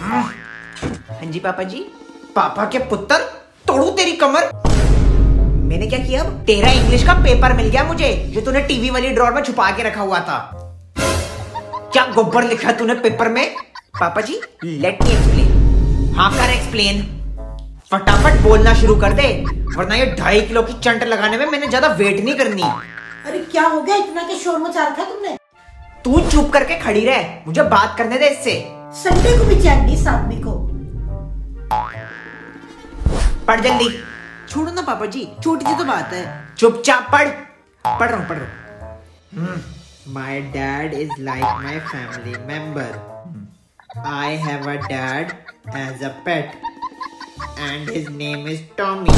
हाँ जी पापा जी। पापा के पुत्र तोड़ू तेरी कमर। मैंने क्या किया अब? तेरा इंग्लिश का पेपर मिल गया मुझे जो तूने टीवी वाली ड्रॉर में छुपा के रखा हुआ था। क्या गोबर लिखा तूने पेपर में? पापा जी लेट मी एक्सप्लेन हाँ कर एक्सप्लेन फटाफट बोलना शुरू कर दे वरना ये ढाई किलो की चंट लगाने में मैंने ज़्यादा वेट नहीं करनी। अरे क्या हो गया? इतना के शोर मचा रखा तुमने? तू चुप करके खड़ी रह मुझे बात करने दे इससे। संडे को भी चैन नहीं आदमी को पढ़ जल्दी छोड़ो ना पापा जी छोटी सी तो बात है चुपचाप पढ़ पढ़ रहा हूँ पढ़ रहा हूँ My dad is like my family member. I have a dad as a pet, and his name is Tommy.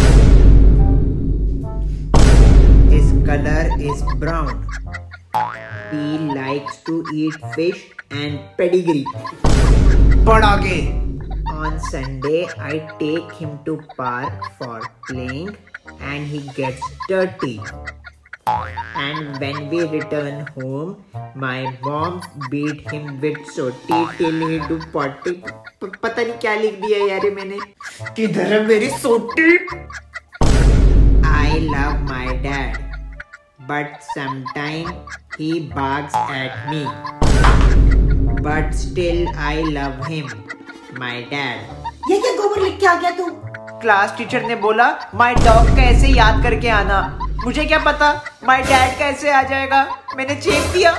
His color is brown. He likes to eat fish and pedigree. पढ़ आगे On Sunday, I take him to park for playing, and he gets dirty. And when we return home, my mom beat him with soti till he do potty. पता नहीं क्या लिख दिया यार मैंने किधर है मेरी सोटी I love my dad, but sometimes he barks at me. But still I love him my dad ये क्या गोबर लिख के आ गया तू? क्लास टीचर ने बोला माई डॉग का ऐसे याद करके आना? मुझे क्या पता? माई डैड कैसे आ जाएगा? मैंने चेप दिया।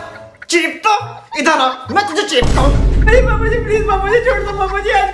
चेप तो इधर आ मैं तुझे चेपता हूँ। अरे मामा जी प्लीज़ मामा जी छोड़ दो। मामा जी आज